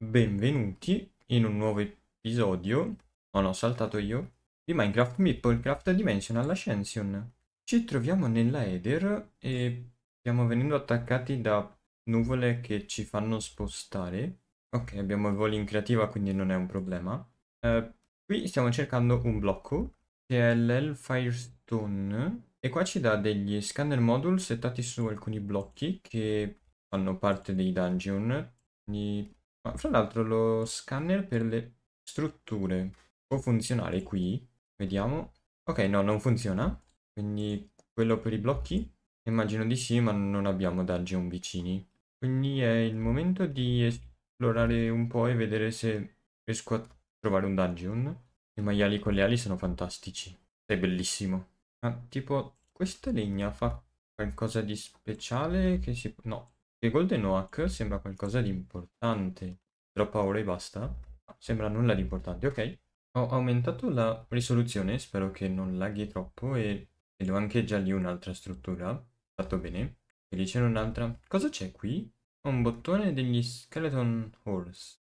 Benvenuti in un nuovo episodio, oh no, ho saltato io, di Minecraft Meeplecraft Dimensional Ascension. Ci troviamo nella Eder e stiamo venendo attaccati da nuvole che ci fanno spostare. Ok, abbiamo il volo in creativa, quindi non è un problema. Eh, qui stiamo cercando un blocco, che è l'Hellfire Stone, e qua ci dà degli scanner module settati su alcuni blocchi che fanno parte dei dungeon. Quindi... Ma fra l'altro lo scanner per le strutture può funzionare qui. Vediamo. Ok, no, non funziona. Quindi quello per i blocchi? Immagino di sì, ma non abbiamo dungeon vicini. Quindi è il momento di esplorare un po' e vedere se riesco a trovare un dungeon. I maiali con le ali sono fantastici. È bellissimo. Ma tipo, questa legna fa qualcosa di speciale che si... No, che Golden Oak sembra qualcosa di importante. Troppa ora e basta? Sembra nulla di importante, ok. Ho aumentato la risoluzione, spero che non laghi troppo e vedo anche già lì un'altra struttura. Fatto bene. E lì c'è un'altra... Cosa c'è qui? Un bottone degli Skeleton Horse.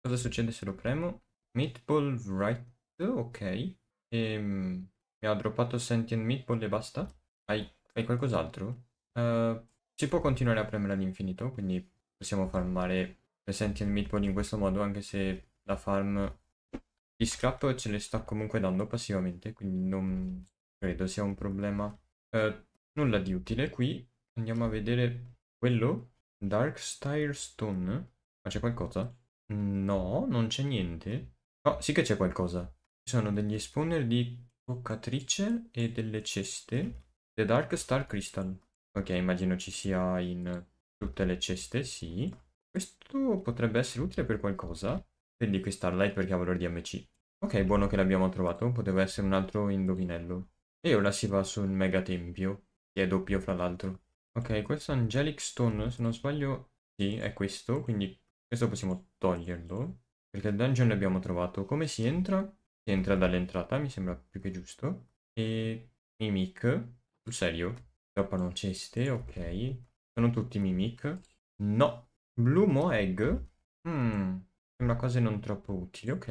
Cosa succede se lo premo? Meatball Right, ok. Ehm, mi ha droppato Sentient Meatball e basta? Hai, hai qualcos'altro? Uh, si può continuare a premere all'infinito, quindi possiamo farmare le Sentient Meatball in questo modo, anche se la farm di scrap ce le sta comunque dando passivamente, quindi non credo sia un problema. Uh, nulla di utile. Qui andiamo a vedere quello. Dark Style Stone. Ma c'è qualcosa? No, non c'è niente. Oh, sì che c'è qualcosa. Ci sono degli spawner di coccatrice e delle ceste. The Dark Star Crystal. Ok, immagino ci sia in tutte le ceste, sì. Questo potrebbe essere utile per qualcosa. Prendi qui Starlight perché ha valore di MC. Ok, buono che l'abbiamo trovato. Poteva essere un altro indovinello. E ora si va sul Mega Tempio, che è doppio fra l'altro. Ok, questo Angelic Stone, se non sbaglio, sì, è questo. Quindi questo possiamo toglierlo. Perché il dungeon l'abbiamo trovato. Come si entra? Si entra dall'entrata, mi sembra più che giusto. E Mimic, sul serio? Droppano ceste, ok. Sono tutti mimic. No. Blue Egg. Hmm. Sembra cose non troppo utili, ok.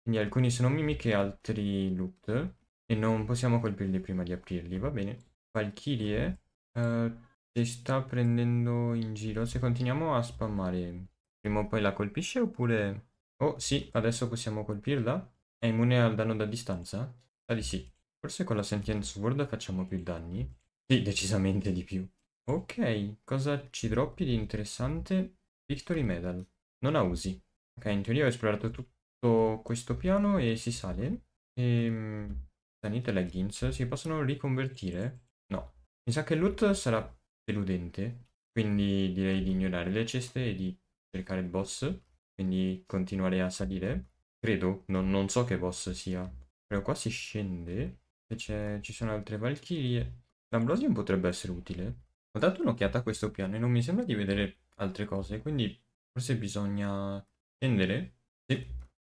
Quindi alcuni sono mimic e altri loot. E non possiamo colpirli prima di aprirli, va bene. Valkyrie. Uh, si sta prendendo in giro. Se continuiamo a spammare, prima o poi la colpisce oppure... Oh sì, adesso possiamo colpirla. È immune al danno da distanza? Sa di sì. Forse con la Sentient Sword facciamo più danni. Sì, decisamente di più. Ok, cosa ci droppi di interessante? Victory Medal. Non la usi. Ok, in teoria ho esplorato tutto questo piano e si sale. Ehm... Sanite leggings si possono riconvertire? No. Mi sa che il loot sarà deludente. Quindi direi di ignorare le ceste e di cercare il boss. Quindi continuare a salire. Credo, non, non so che boss sia. Però qua si scende. E ci sono altre valchirie. L'Ambrosium potrebbe essere utile. Ho dato un'occhiata a questo piano e non mi sembra di vedere altre cose, quindi forse bisogna scendere. Sì.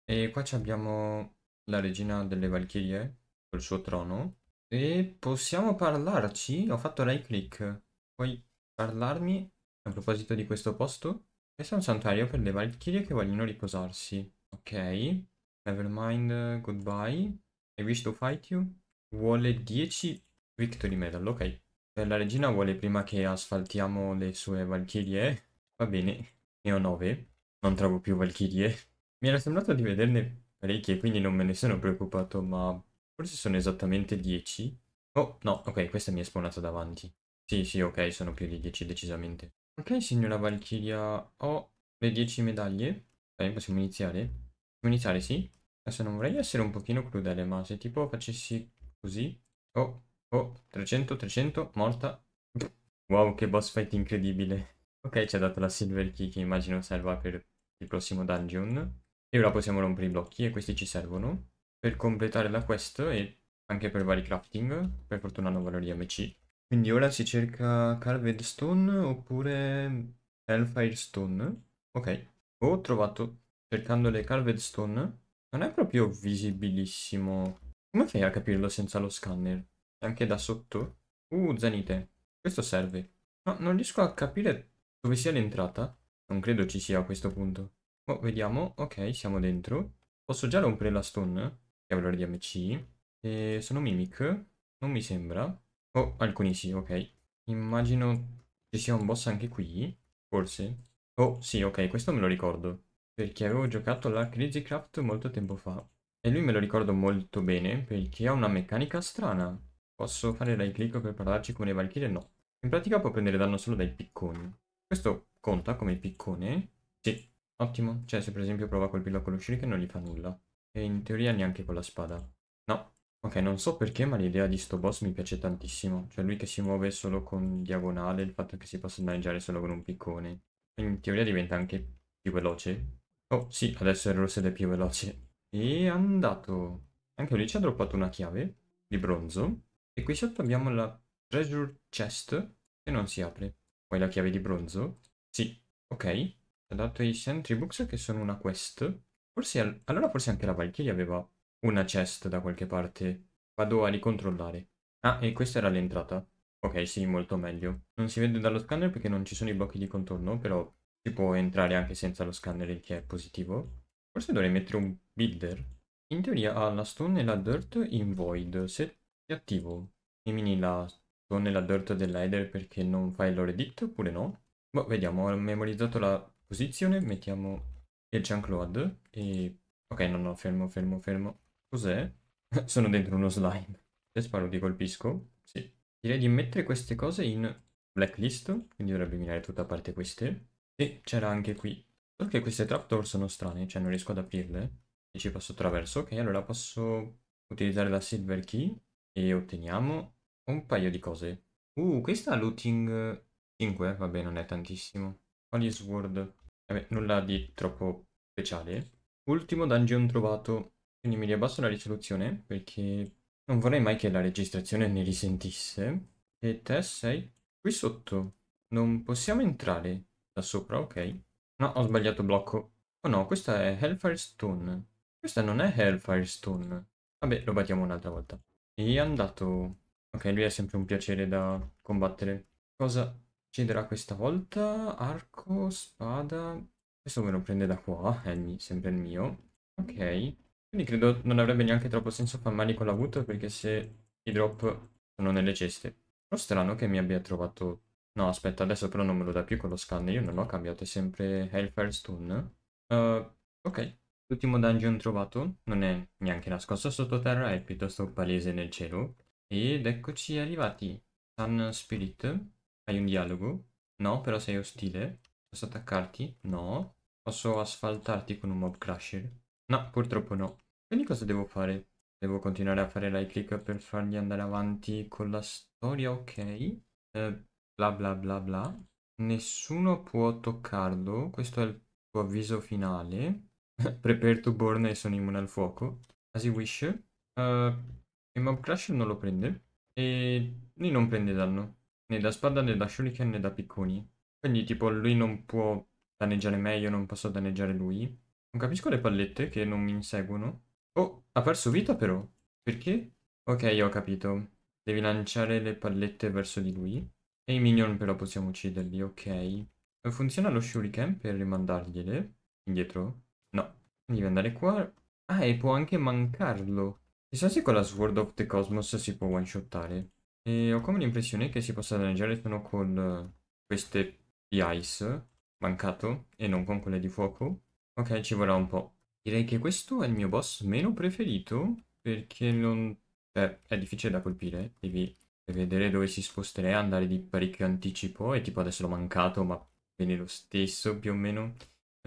E qua abbiamo la regina delle Valchirie col suo trono. E possiamo parlarci? Ho fatto right click. Puoi parlarmi a proposito di questo posto? Questo è un santuario per le Valchirie che vogliono riposarsi. Ok. Nevermind, goodbye. I wish to fight you. Vuole 10 Victory Medal, ok. La regina vuole prima che asfaltiamo le sue valchirie. Va bene, ne ho nove. Non trovo più valchirie. Mi era sembrato di vederne parecchie, quindi non me ne sono preoccupato, ma forse sono esattamente 10. Oh, no, ok, questa mi è spawnata davanti. Sì, sì, ok, sono più di 10 decisamente. Ok, signora Valchiria, ho le 10 medaglie. Ok, possiamo iniziare? Possiamo iniziare, sì? Adesso non vorrei essere un pochino crudele, ma se tipo facessi così... Oh, Oh, 300, 300, morta. Wow, che boss fight incredibile. Ok, ci ha dato la silver key che immagino serva per il prossimo dungeon. E ora possiamo rompere i blocchi e questi ci servono per completare la quest e anche per vari crafting. Per fortuna hanno valori MC. Quindi ora si cerca Carved Stone oppure Hellfire Stone. Ok, ho trovato, cercando le Carved Stone, non è proprio visibilissimo. Come fai a capirlo senza lo scanner? Anche da sotto? Uh, zanite. Questo serve. No, non riesco a capire dove sia l'entrata. Non credo ci sia a questo punto. Oh, vediamo. Ok, siamo dentro. Posso già rompere la stone? Che valore di MC. E sono Mimic? Non mi sembra. Oh, alcuni sì, ok. Immagino ci sia un boss anche qui. Forse. Oh, sì, ok, questo me lo ricordo. Perché avevo giocato alla Crazy Craft molto tempo fa. E lui me lo ricordo molto bene perché ha una meccanica strana. Posso fare right click per parlarci con le Valkyrie? No. In pratica può prendere danno solo dai picconi. Questo conta come piccone? Sì, ottimo. Cioè se per esempio prova a colpirlo con lo shuriken non gli fa nulla. E in teoria neanche con la spada. No. Ok, non so perché, ma l'idea di sto boss mi piace tantissimo. Cioè lui che si muove solo con diagonale, il fatto che si possa danneggiare solo con un piccone. In teoria diventa anche più veloce. Oh, sì, adesso il rosso è più veloce. E è andato. Anche lui ci ha droppato una chiave di bronzo. E qui sotto abbiamo la treasure chest che non si apre. Poi la chiave di bronzo. Sì, ok. Ha dato i sentry books che sono una quest. Forse, allora forse anche la Valkyrie aveva una chest da qualche parte. Vado a ricontrollare. Ah, e questa era l'entrata. Ok, sì, molto meglio. Non si vede dallo scanner perché non ci sono i blocchi di contorno, però si può entrare anche senza lo scanner, il che è positivo. Forse dovrei mettere un builder. In teoria ha la stone e la dirt in void. Se attivo, elimini la stone e la dirt dell'header perché non fai l'ore edit oppure no? Boh, vediamo, ho memorizzato la posizione, mettiamo il chunk load e... Ok, no, no, fermo, fermo, fermo. Cos'è? Sono dentro uno slime. Se sparo ti colpisco? Sì. Direi di mettere queste cose in blacklist, quindi dovrebbe eliminare tutta a parte queste. E c'era anche qui. Solo che queste trapdoor sono strane, cioè non riesco ad aprirle. E ci passo attraverso. Ok, allora posso utilizzare la silver key e otteniamo un paio di cose. Uh, questa looting 5, vabbè non è tantissimo. Holy Sword, vabbè nulla di troppo speciale. Ultimo dungeon trovato, quindi mi riabbasso la risoluzione perché non vorrei mai che la registrazione ne risentisse. E te sei qui sotto. Non possiamo entrare da sopra, ok. No, ho sbagliato blocco. Oh no, questa è Hellfire Stone. Questa non è Hellfire Stone. Vabbè, lo battiamo un'altra volta. E è andato... Ok, lui è sempre un piacere da combattere. Cosa succederà questa volta? Arco, spada... Questo me lo prende da qua, è sempre il mio. Ok. Quindi credo non avrebbe neanche troppo senso farmali con la wood perché se i drop sono nelle ceste. Però strano che mi abbia trovato... No, aspetta, adesso però non me lo dà più con lo scanner. Io non ho cambiato, è sempre Hellfire Stone. Uh, ok. L'ultimo dungeon trovato non è neanche nascosto sottoterra, è piuttosto palese nel cielo. Ed eccoci arrivati. Sun Spirit, hai un dialogo? No, però sei ostile. Posso attaccarti? No. Posso asfaltarti con un mob crusher? No, purtroppo no. Quindi cosa devo fare? Devo continuare a fare right click per fargli andare avanti con la storia, ok. Eh, bla bla bla bla. Nessuno può toccarlo, questo è il tuo avviso finale. Prepare to burn e sono immune al fuoco. As you wish. Uh, il Mob Crusher non lo prende. E lui non prende danno. Né da spada né da shuriken né da picconi. Quindi tipo lui non può danneggiare me, io non posso danneggiare lui. Non capisco le pallette che non mi inseguono. Oh, ha perso vita però. Perché? Ok, ho capito. Devi lanciare le pallette verso di lui. E i minion però possiamo ucciderli, ok. Funziona lo shuriken per rimandargliele indietro? Devi andare qua. Ah, e può anche mancarlo. Chissà se con la Sword of the Cosmos si può one-shottare. E ho come l'impressione che si possa danneggiare solo con queste di Ice, mancato, e non con quelle di fuoco. Ok, ci vorrà un po'. Direi che questo è il mio boss meno preferito, perché non... Cioè, è difficile da colpire, devi vedere dove si sposterà, andare di parecchio anticipo, e tipo adesso l'ho mancato, ma viene lo stesso più o meno.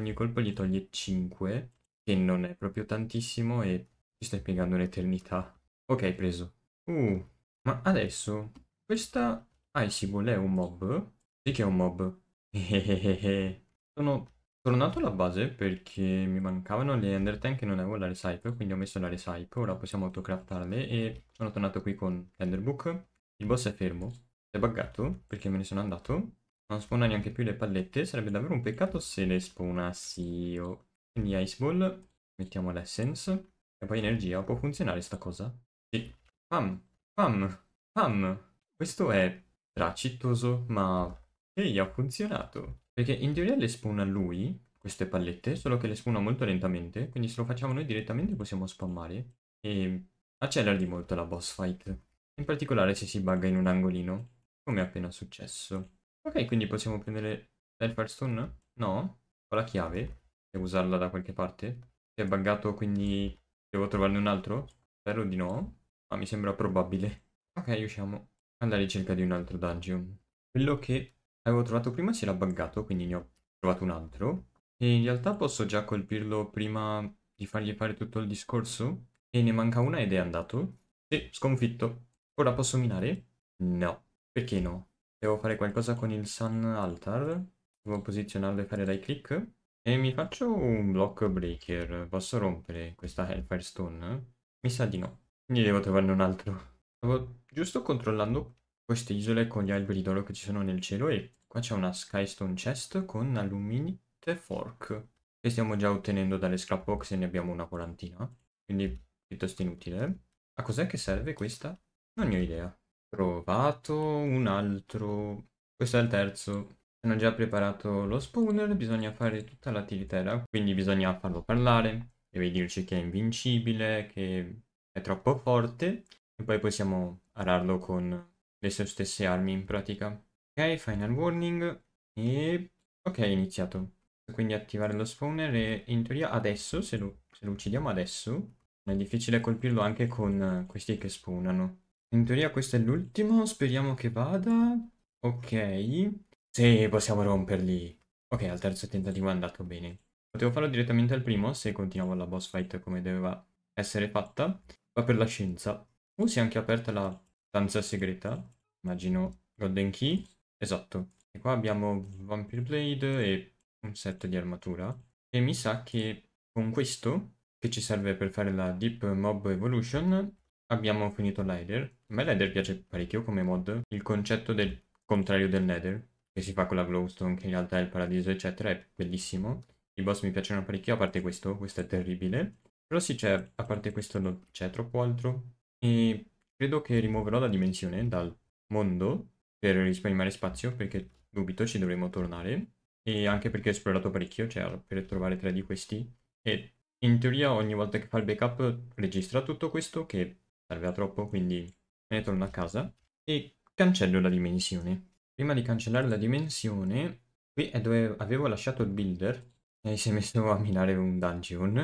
Ogni colpo gli toglie 5, che non è proprio tantissimo e ci stai piegando un'eternità. Ok, preso. Uh, ma adesso questa Iceball è un mob? Sì che è un mob. Sono tornato alla base perché mi mancavano le Ender Tank e non avevo la Recipe, quindi ho messo la Recipe, ora possiamo autocraftarle e sono tornato qui con l'Enderbook. Il boss è fermo, è buggato perché me ne sono andato non spawna neanche più le pallette. Sarebbe davvero un peccato se le spawnassi io. Quindi Ice Ball. Mettiamo l'Essence. E poi energia. Può funzionare sta cosa? Sì. Pam. Pam. Pam. Questo è stracittoso, ma... Ehi, ha funzionato. Perché in teoria le spawna lui. queste pallette, solo che le spawna molto lentamente, quindi se lo facciamo noi direttamente possiamo spammare e accelera di molto la boss fight, in particolare se si bugga in un angolino, come è appena successo. Ok, quindi possiamo prendere l'Elfirestone? No? Ho la chiave? Usarla da qualche parte? Si è buggato, quindi devo trovarne un altro? Spero di no, ma mi sembra probabile. Ok, usciamo alla ricerca di un altro dungeon. Quello che avevo trovato prima si era buggato, quindi ne ho trovato un altro. E in realtà posso già colpirlo prima di fargli fare tutto il discorso. E ne manca una ed è andato. Sì, sconfitto. Ora posso minare? No. Perché no? Devo fare qualcosa con il Sun Altar. Devo posizionarlo e fare right click. E mi faccio un block breaker. Posso rompere questa Hellfire Stone? Mi sa di no. Quindi devo trovarne un altro. Stavo giusto controllando queste isole con gli alberi d'oro che ci sono nel cielo e qua c'è una Skystone Chest con Aluminite Fork che stiamo già ottenendo dalle scrapbox e ne abbiamo una quarantina, quindi piuttosto inutile. A cos'è che serve questa? Non ne ho idea. Trovato un altro. Questo è il terzo. Hanno già preparato lo spawner, bisogna fare tutta la tiritera, quindi bisogna farlo parlare, deve dirci che è invincibile, che è troppo forte e poi possiamo ararlo con le sue stesse armi in pratica. Ok, final warning. E... Ok, iniziato. Quindi attivare lo spawner e in teoria adesso, se lo, se lo uccidiamo adesso, è difficile colpirlo anche con questi che spawnano. In teoria questo è l'ultimo, speriamo che vada. Ok. Sì, possiamo romperli. Ok, al terzo tentativo è andato bene. Potevo farlo direttamente al primo se continuavo la boss fight come doveva essere fatta. Ma per la scienza. Oh, si è anche aperta la stanza segreta. Immagino Golden Key. Esatto. E qua abbiamo Vampire Blade e un set di armatura. E mi sa che con questo, che ci serve per fare la Deep Mob Evolution, abbiamo finito l'Ether. A me l'Ether piace parecchio come mod. Il concetto del contrario del Nether, che si fa con la Glowstone, che in realtà è il paradiso, eccetera, è bellissimo. I boss mi piacciono parecchio, a parte questo, questo è terribile. Però sì, c'è, a parte questo non c'è troppo altro. E credo che rimuoverò la dimensione dal mondo per risparmiare spazio, perché dubito ci dovremo tornare. E anche perché ho esplorato parecchio, cioè per trovare tre di questi. E in teoria ogni volta che fa il backup registra tutto questo, che serve a troppo, quindi me ne torno a casa. E cancello la dimensione. Prima di cancellare la dimensione, qui è dove avevo lasciato il builder. E si è messo a minare un dungeon.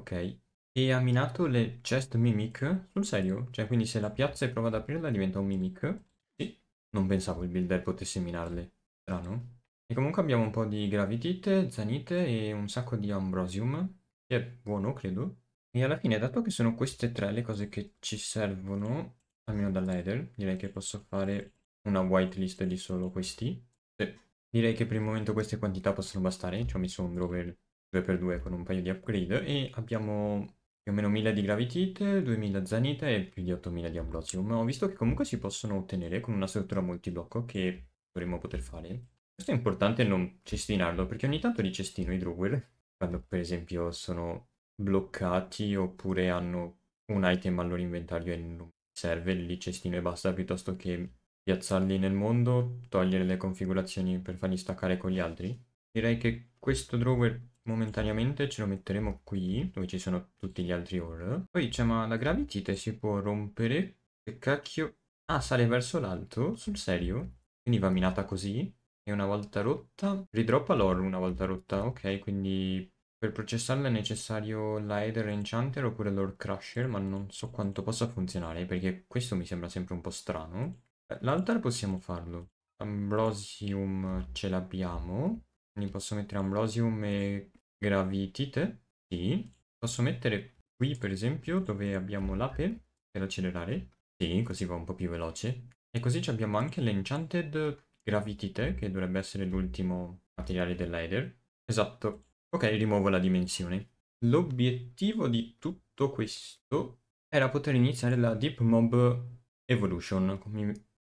Ok. E ha minato le chest mimic? Sul serio? Cioè, quindi se la piazza e prova ad aprirla diventa un mimic? Sì. Non pensavo il builder potesse minarle. Strano. E comunque abbiamo un po' di gravitite, zanite e un sacco di ambrosium. Che è buono, credo. E alla fine, dato che sono queste tre le cose che ci servono, almeno dall'Ether, direi che posso fare una whitelist di solo questi. Sì. Direi che per il momento queste quantità possono bastare. Ci ho messo un rover 2x2 con un paio di upgrade e abbiamo più o meno 1000 di gravitite, 2000 zanite e più di 8000 di ambrosium. Ho visto che comunque si possono ottenere con una struttura multiblocco che dovremmo poter fare. Questo è importante non cestinarlo perché ogni tanto li cestino i drawer quando per esempio sono bloccati oppure hanno un item al loro inventario e non serve, li cestino e basta piuttosto che piazzarli nel mondo, togliere le configurazioni per farli staccare con gli altri. Direi che questo drawer momentaneamente ce lo metteremo qui, dove ci sono tutti gli altri ore. Poi c'è ma la gravitite si può rompere. Che cacchio... Ah, sale verso l'alto? Sul serio? Quindi va minata così? E una volta rotta... Ridroppa l'oro una volta rotta, ok, quindi... Per processarla è necessario l'Aether Enchanter oppure l'Ore Crusher, ma non so quanto possa funzionare, perché questo mi sembra sempre un po' strano. Eh, l'altar possiamo farlo. Ambrosium ce l'abbiamo. Quindi posso mettere Ambrosium e Gravitite. Sì. Posso mettere qui, per esempio, dove abbiamo l'ape per accelerare. Sì, così va un po' più veloce. E così abbiamo anche l'Enchanted Gravitite, che dovrebbe essere l'ultimo materiale dell'Ether. Esatto. Ok, rimuovo la dimensione. L'obiettivo di tutto questo era poter iniziare la Deep Mob Evolution.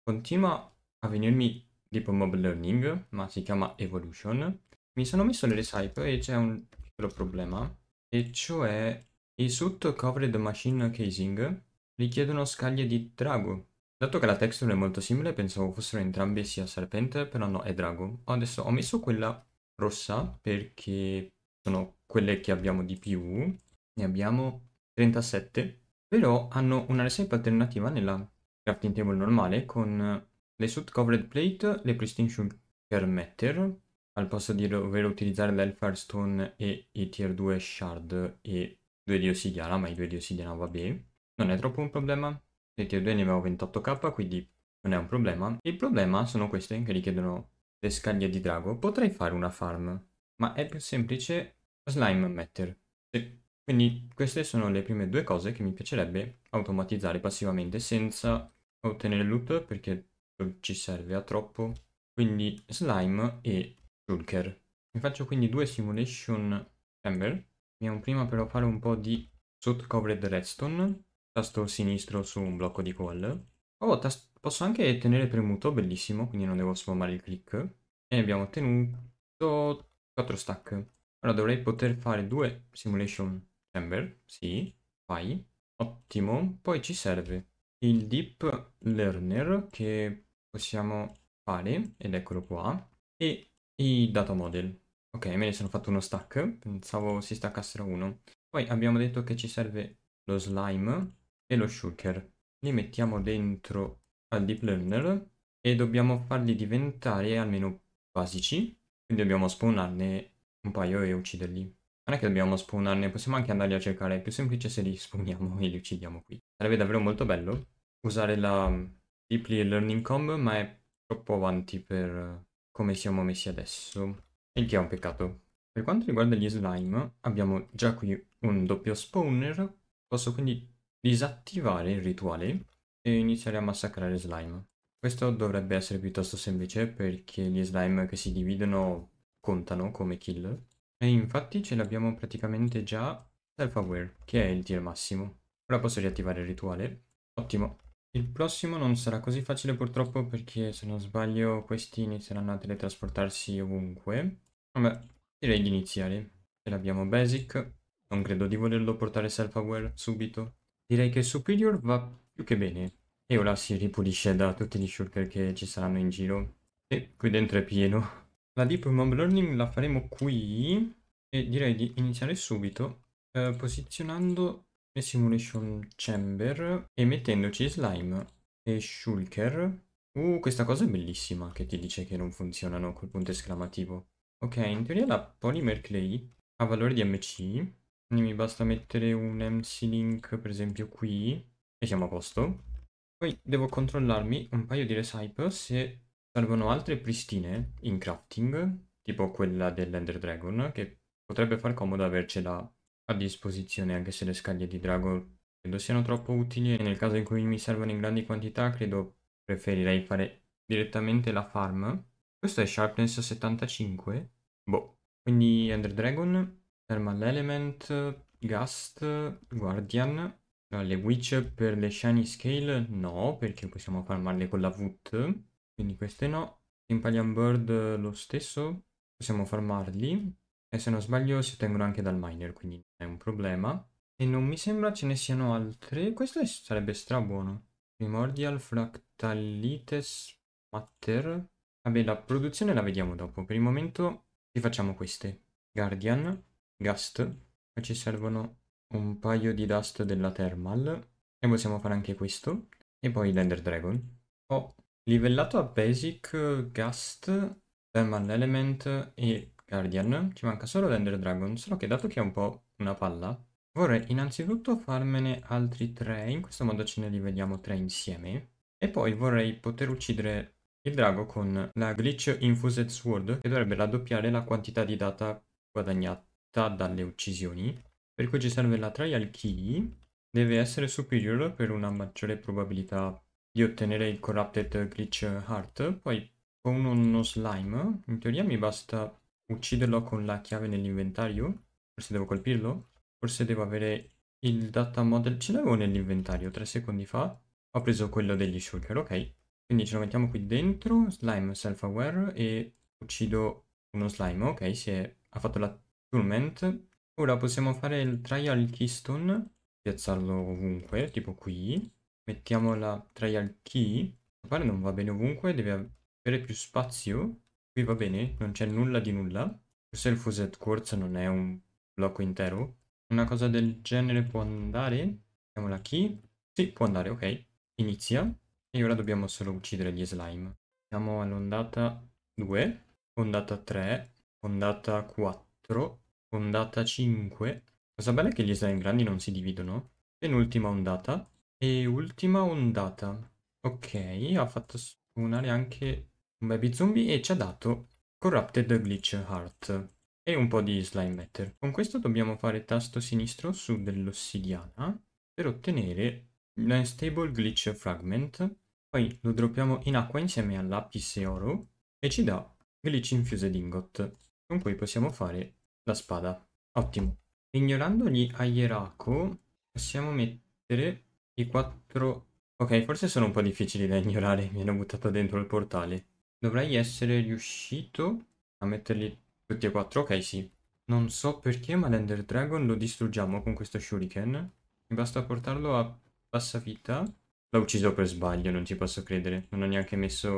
Continua a venirmi Deep Mob Learning, ma si chiama Evolution. Mi sono messo nelle type e c'è un piccolo problema, e cioè i suit covered machine casing richiedono scaglie di drago. Dato che la texture è molto simile, pensavo fossero entrambe sia serpente, però no, è drago. Adesso ho messo quella rossa perché sono quelle che abbiamo di più. Ne abbiamo 37, però hanno una recipe alternativa nella crafting table normale con le suit covered plate, le pristine shulker meter, al posto di dover utilizzare l'Hellfire Stone e i tier 2 shard e 2 di ossidiana, ma i 2 di ossidiana vabbè, non è troppo un problema. Le tier 2 ne avevo 28k, quindi non è un problema. Il problema sono queste che richiedono le scaglie di drago. Potrei fare una farm, ma è più semplice slime metter. Sì. Quindi queste sono le prime due cose che mi piacerebbe automatizzare passivamente senza ottenere loot perché ci serve a troppo. Quindi slime e shulker. Mi faccio quindi due simulation chamber. Andiamo prima però fare un po' di suit covered redstone. Tasto sinistro su un blocco di coal. Oh, posso anche tenere premuto, bellissimo, quindi non devo sfumare il click. E abbiamo ottenuto 4 stack. Ora dovrei poter fare due simulation chamber, sì, vai. Ottimo, poi ci serve il deep learner che possiamo fare, ed eccolo qua, e i data model. Ok, me ne sono fatto uno stack, pensavo si staccassero uno. Poi abbiamo detto che ci serve lo slime e lo shulker. Li mettiamo dentro al deep learner e dobbiamo farli diventare almeno basici. Quindi dobbiamo spawnarne un paio e ucciderli. Non è che dobbiamo spawnarne, possiamo anche andarli a cercare. È più semplice se li spawniamo e li uccidiamo qui. Sarebbe davvero molto bello usare la Deeply Learning Comb, ma è troppo avanti per come siamo messi adesso. Il che è un peccato. Per quanto riguarda gli slime, abbiamo già qui un doppio spawner. Posso quindi disattivare il rituale e iniziare a massacrare slime. Questo dovrebbe essere piuttosto semplice perché gli slime che si dividono contano come kill. E infatti ce l'abbiamo praticamente già self-aware, che è il tier massimo. Ora posso riattivare il rituale. Ottimo. Il prossimo non sarà così facile purtroppo perché se non sbaglio questi inizieranno a teletrasportarsi ovunque. Vabbè, direi di iniziare. Ce l'abbiamo basic. Non credo di volerlo portare self-aware subito. Direi che Superior va più che bene. E ora si ripulisce da tutti gli shulker che ci saranno in giro. E qui dentro è pieno. La Deep Mob Learning la faremo qui. E direi di iniziare subito eh, posizionando le Simulation Chamber e mettendoci Slime e Shulker. Uh, questa cosa è bellissima che ti dice che non funzionano col punto esclamativo. Ok, in teoria la Polymer Clay ha valore di MC. Quindi mi basta mettere un MC Link per esempio qui e siamo a posto. Poi devo controllarmi un paio di recipe se servono altre pristine in crafting, tipo quella dell'Ender Dragon, che potrebbe far comodo avercela a disposizione, anche se le scaglie di drago credo siano troppo utili e nel caso in cui mi servono in grandi quantità credo preferirei fare direttamente la farm. Questo è Sharpness 75. Boh. Quindi Ender Dragon, Thermal Element, Gust, Guardian, le Witch per le Shiny Scale no, perché possiamo farmarle con la Wood. Quindi queste no. Impalian Bird lo stesso. Possiamo farmarli. E se non sbaglio si ottengono anche dal miner, quindi non è un problema. E non mi sembra ce ne siano altre. Questo sarebbe strabuono. Primordial, Fractalites, Matter. Vabbè, la produzione la vediamo dopo. Per il momento ci facciamo queste. Guardian, Gust. Poi ci servono un paio di dust della thermal e possiamo fare anche questo e poi l'ender dragon ho livellato a basic gust thermal element e guardian ci manca solo l'ender dragon solo che dato che è un po' una palla vorrei innanzitutto farmene altri tre in questo modo ce ne livelliamo tre insieme e poi vorrei poter uccidere il drago con la glitch infused sword che dovrebbe raddoppiare la quantità di data guadagnata dalle uccisioni per cui ci serve la trial key, deve essere superior per una maggiore probabilità di ottenere il corrupted glitch heart, poi con uno slime, in teoria mi basta ucciderlo con la chiave nell'inventario, forse devo colpirlo, forse devo avere il data model, ce l'avevo nell'inventario tre secondi fa, ho preso quello degli shulker, ok, quindi ce lo mettiamo qui dentro, slime self-aware e uccido uno slime, ok, si è, ha fatto la tournament, Ora possiamo fare il trial keystone, piazzarlo ovunque, tipo qui. Mettiamo la trial key. Pare non va bene ovunque, deve avere più spazio. Qui va bene, non c'è nulla di nulla. Forse il Fused Quartz non è un blocco intero. Una cosa del genere può andare. Mettiamola qui. Sì, può andare, ok. Inizia. E ora dobbiamo solo uccidere gli slime. Siamo all'ondata 2, ondata 3, ondata 4, ondata 5. Cosa bella è che gli slime grandi non si dividono. Penultima ondata. E ultima ondata. Ok, ha fatto spawnare anche un baby zombie e ci ha dato Corrupted Glitch Heart e un po' di slime matter. Con questo dobbiamo fare tasto sinistro su dell'ossidiana per ottenere l'unstable glitch fragment. Poi lo droppiamo in acqua insieme al lapis e oro e ci dà glitch infused ingot con cui possiamo fare la spada. Ottimo. Ignorando gli hierarco possiamo mettere i quattro... Ok, forse sono un po' difficili da ignorare, mi hanno buttato dentro il portale. Dovrei essere riuscito a metterli tutti e quattro. Ok, sì. Non so perché, ma l'Ender Dragon lo distruggiamo con questo shuriken. Mi basta portarlo a bassa vita. L'ho ucciso per sbaglio, non ci posso credere. Non ho neanche messo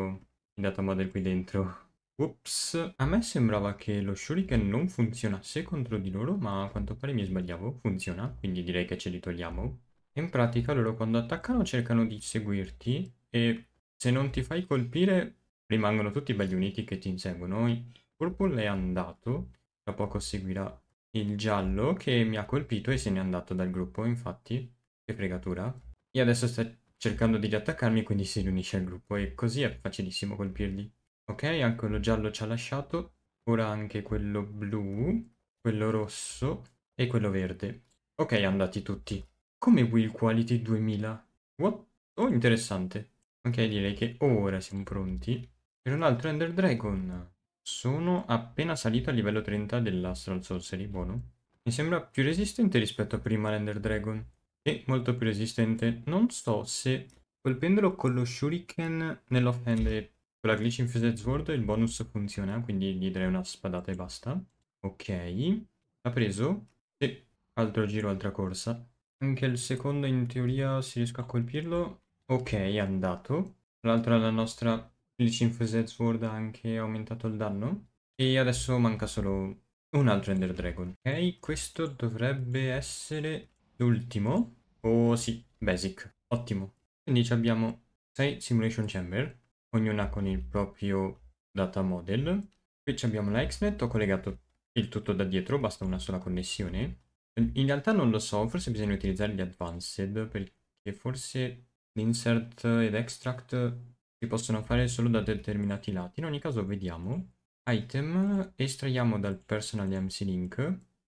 il data model qui dentro. Ups, a me sembrava che lo shuriken non funzionasse contro di loro, ma a quanto pare mi sbagliavo, funziona, quindi direi che ce li togliamo. In pratica loro quando attaccano cercano di seguirti e se non ti fai colpire rimangono tutti belli uniti che ti inseguono. Il purple è andato, tra poco seguirà il giallo che mi ha colpito e se n'è andato dal gruppo, infatti. Che fregatura. E adesso sta cercando di riattaccarmi, quindi si riunisce al gruppo e così è facilissimo colpirli. Ok, anche quello giallo ci ha lasciato. Ora anche quello blu, quello rosso e quello verde. Ok, andati tutti. Come Will Quality 2000? What? Oh, interessante. Ok, direi che ora siamo pronti per un altro Ender Dragon. Sono appena salito a livello 30 dell'Astral Sorcery, buono. Mi sembra più resistente rispetto a prima l'Ender Dragon. E molto più resistente. Non so se colpendolo con lo Shuriken nell'offhand e con la Glitch Infused Sword il bonus funziona, quindi gli darei una spadata e basta. Ok. Ha preso? Sì. Altro giro, altra corsa. Anche il secondo in teoria si riesco a colpirlo. Ok, è andato. Tra l'altro la nostra il Infused Sword ha anche aumentato il danno. E adesso manca solo un altro Ender Dragon. Ok, questo dovrebbe essere l'ultimo. Oh sì, basic. Ottimo. Quindi abbiamo 6 Simulation Chamber, ognuna con il proprio data model. Qui abbiamo la XNet, ho collegato il tutto da dietro, basta una sola connessione. In realtà non lo so, forse bisogna utilizzare gli advanced, perché forse l'insert ed extract si possono fare solo da determinati lati. In ogni caso vediamo. Item, estraiamo dal personal MC link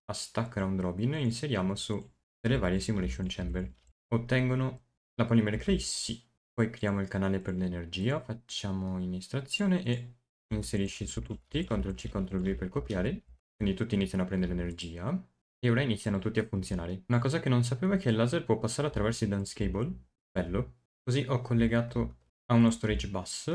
a stack round robin e inseriamo su delle varie simulation chamber. Ottengono la polymer clay? Sì. Poi creiamo il canale per l'energia, facciamo in estrazione e inserisci su tutti, CTRL C, CTRL V per copiare. Quindi tutti iniziano a prendere energia. E ora iniziano tutti a funzionare. Una cosa che non sapevo è che il laser può passare attraverso i dance cable. Bello. Così ho collegato ha uno storage bus,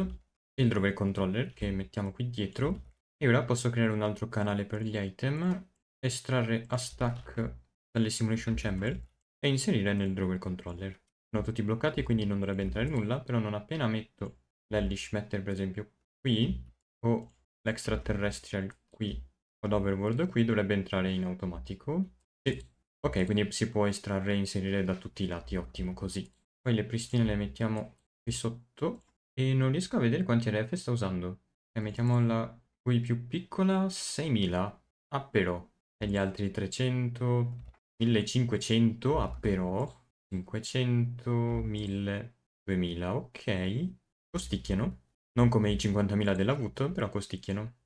il Drover Controller che mettiamo qui dietro e ora posso creare un altro canale per gli item, estrarre a stack dalle simulation chamber e inserire nel Drover Controller. Sono tutti bloccati quindi non dovrebbe entrare nulla, però non appena metto l'Hellish Matter per esempio qui o l'extraterrestrial qui o l'Overworld qui dovrebbe entrare in automatico e ok quindi si può estrarre e inserire da tutti i lati, ottimo così. Poi le pristine le mettiamo qui sotto e non riesco a vedere quanti RF sta usando. E mettiamola qui più piccola, 6000. Ah però. E gli altri 300, 1500, ah però. 500, 1000, 2000, ok. Costicchiano. Non come i 50.000 dell'avuto, però costicchiano.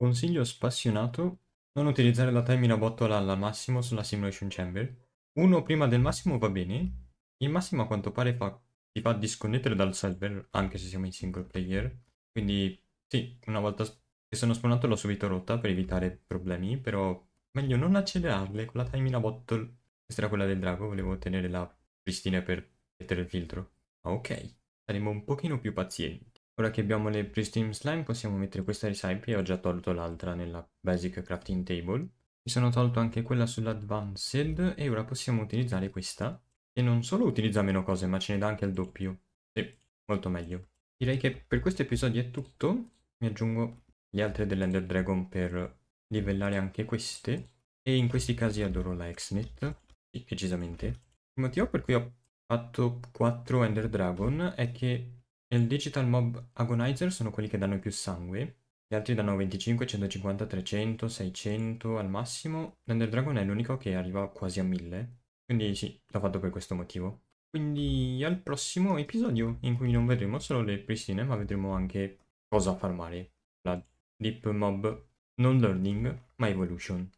Consiglio spassionato non utilizzare la timing a bottola alla massimo sulla simulation chamber. Uno prima del massimo va bene. Il massimo a quanto pare fa ti fa disconnettere dal server anche se siamo in single player. Quindi sì, una volta che sono spawnato l'ho subito rotta per evitare problemi, però meglio non accelerarle con la timing a bottle. Questa era quella del drago, volevo ottenere la pristina per mettere il filtro. Ah, ok, saremo un pochino più pazienti. Ora che abbiamo le pristine slime possiamo mettere questa recipe ho già tolto l'altra nella basic crafting table. Mi sono tolto anche quella sull'advanced e ora possiamo utilizzare questa e non solo utilizza meno cose, ma ce ne dà anche il doppio. Sì, molto meglio. Direi che per questo episodio è tutto. Mi aggiungo gli altri dell'Ender Dragon per livellare anche queste. E in questi casi adoro la Exnet, sì, decisamente. Il motivo per cui ho fatto 4 Ender Dragon è che nel Digital Mob Agonizer sono quelli che danno più sangue, gli altri danno 25, 150, 300, 600 al massimo. L'Ender Dragon è l'unico che arriva quasi a 1000. Quindi sì, l'ho fatto per questo motivo. Quindi al prossimo episodio in cui non vedremo solo le pristine ma vedremo anche cosa farmare. La Deep Mob non Learning ma Evolution.